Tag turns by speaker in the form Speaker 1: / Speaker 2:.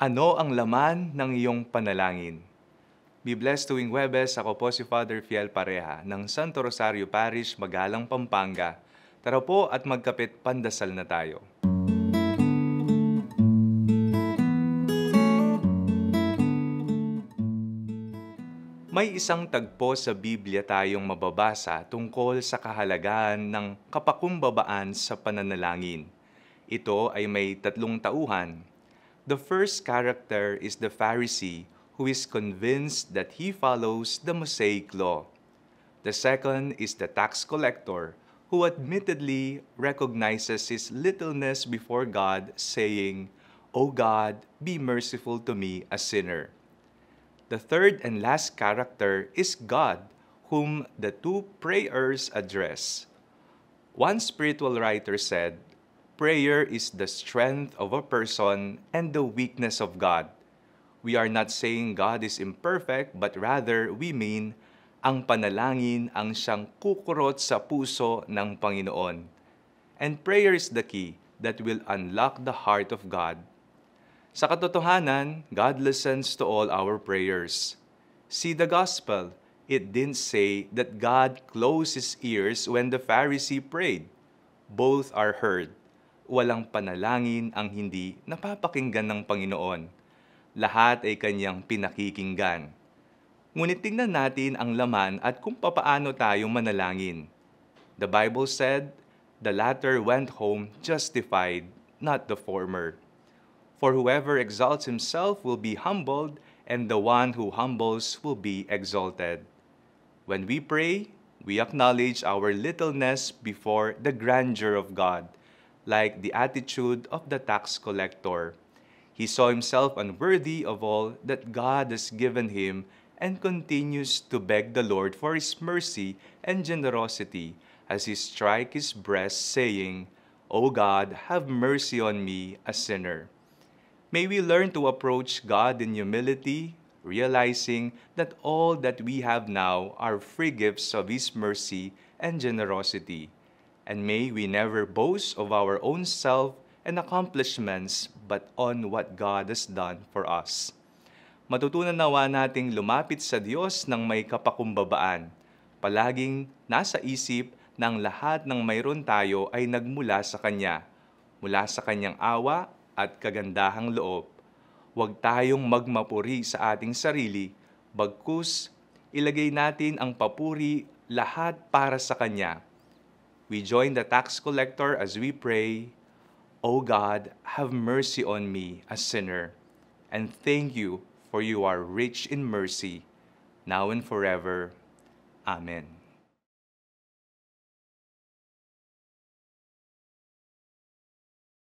Speaker 1: Ano ang laman ng iyong panalangin? Be blessed tuwing Webes, ako po si Father Fiel Pareha ng Santo Rosario Parish, Magalang, Pampanga. Tara po at magkapit pandasal na tayo. May isang tagpo sa Biblia tayong mababasa tungkol sa kahalagahan ng kapakumbabaan sa pananalangin. Ito ay may tatlong tauhan. The first character is the Pharisee who is convinced that he follows the Mosaic law. The second is the tax collector who admittedly recognizes his littleness before God, saying, O God, be merciful to me, a sinner. The third and last character is God, whom the two prayers address. One spiritual writer said, Prayer is the strength of a person and the weakness of God. We are not saying God is imperfect, but rather we mean ang panalangin ang siyang kukurot sa puso ng Panginoon. And prayer is the key that will unlock the heart of God sa katotohanan, God listens to all our prayers. See the gospel. It didn't say that God closed his ears when the Pharisee prayed. Both are heard. Walang panalangin ang hindi napapakinggan ng Panginoon. Lahat ay kanyang pinakikinggan. Ngunit tingnan natin ang laman at kung papaano tayo manalangin. The Bible said, the latter went home justified, not the former. For whoever exalts himself will be humbled, and the one who humbles will be exalted. When we pray, we acknowledge our littleness before the grandeur of God, like the attitude of the tax collector. He saw himself unworthy of all that God has given him and continues to beg the Lord for his mercy and generosity as he strikes his breast, saying, O God, have mercy on me, a sinner. May we learn to approach God in humility, realizing that all that we have now are free gifts of His mercy and generosity. And may we never boast of our own self and accomplishments, but on what God has done for us. Matutunan nawa nating lumapit sa Diyos ng may kapakumbabaan. Palaging nasa isip ng lahat ng mayroon tayo ay nagmula sa Kanya, mula sa Kanyang awa at kagandahang loob, huwag tayong magmapuri sa ating sarili, bagkus ilagay natin ang papuri lahat para sa Kanya. We join the tax collector as we pray, O God, have mercy on me, a sinner, and thank you for you are rich in mercy, now and forever. Amen.